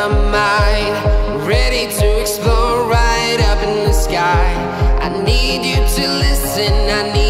dynamite, ready to explode right up in the sky. I need you to listen, I need